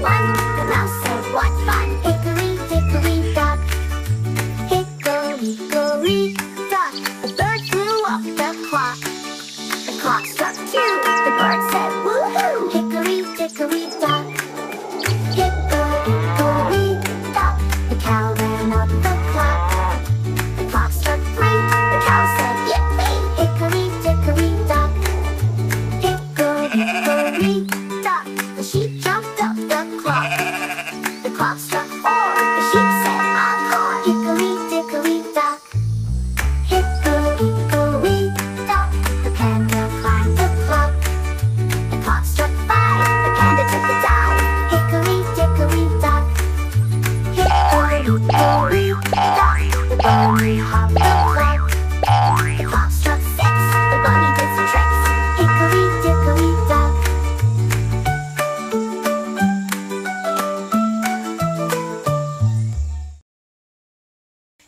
One, the mouse says, what fun!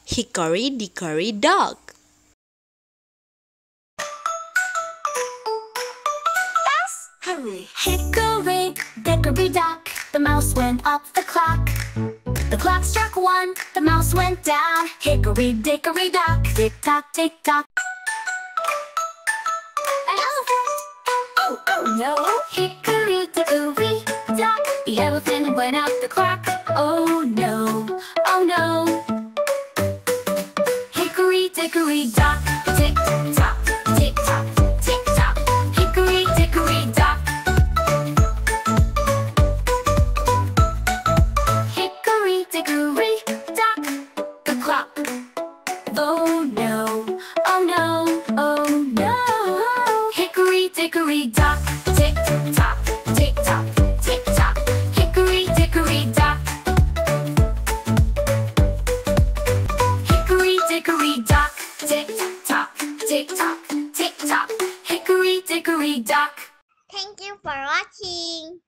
Hickory Dickory Dock. Hickory Dickory Dock, the mouse went up the clock. The clock struck one, the mouse went down. Hickory dickory dock, tick tock, tick tock. An elephant! Oh, oh no! Hickory dickory dock, the elephant went out the clock. Oh no! Oh no! Hickory dickory dock, tick tock, dock. Thank you for watching.